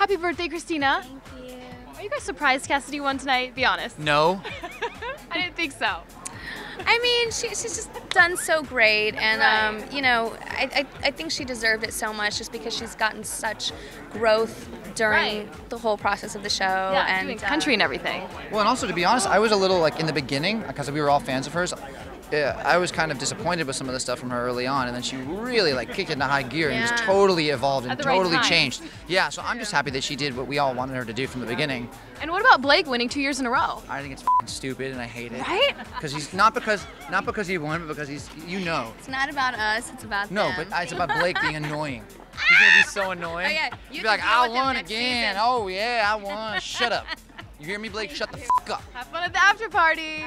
Happy birthday, Christina. Thank you. Are you guys surprised Cassadee won tonight? Be honest. No. I didn't think so. I mean, she, she's just done so great, and um, you know, I, I, I think she deserved it so much just because she's gotten such growth during Right. the whole process of the show. Yeah, and doing uh, country and everything. Well, and also to be honest, I was a little like in the beginning because we were all fans of hers. Yeah, I was kind of disappointed with some of the stuff from her early on, and then she really like kicked into high gear and just totally evolved and At the right totally changed. Yeah, so I'm just happy that she did what we all wanted her to do from the beginning. And what about Blake winning two years in a row? I think it's f***ing stupid and I hate it. Right? Because he's not because not because he won, but because he's you know. It's not about us; it's about No, them. but it's about Blake being annoying. He's gonna be so annoying. Oh, yeah, He'd be like, I with him won again. season." Oh yeah, I won. Shut up. You hear me, Blake? Shut the f up. Have fun at the after party.